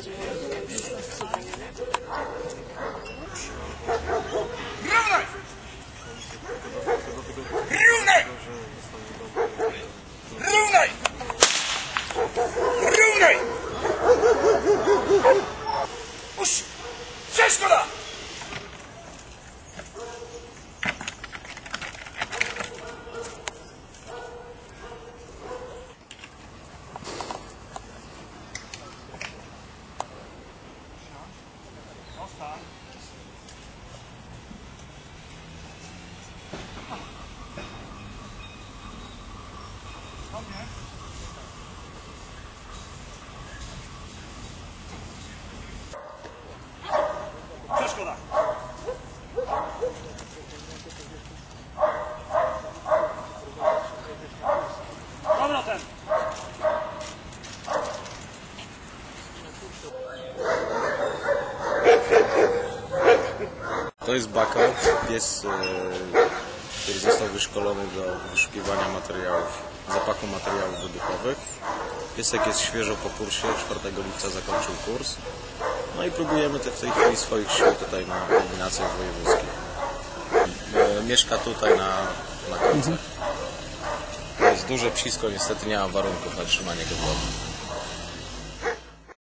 よしジェシコだ Dobra ten. To jest Baka, pies, e, który został wyszkolony do wyszukiwania materiałów, zapachu materiałów wybuchowych. Piesek jest świeżo po kursie, 4 lipca zakończył kurs. No i próbujemy te, w tej chwili swoich sił tutaj na kombinacjach wojewódzkich. E, Mieszka tutaj na, na końcu. To jest duże psisko, niestety nie ma warunków na trzymanie go w domu.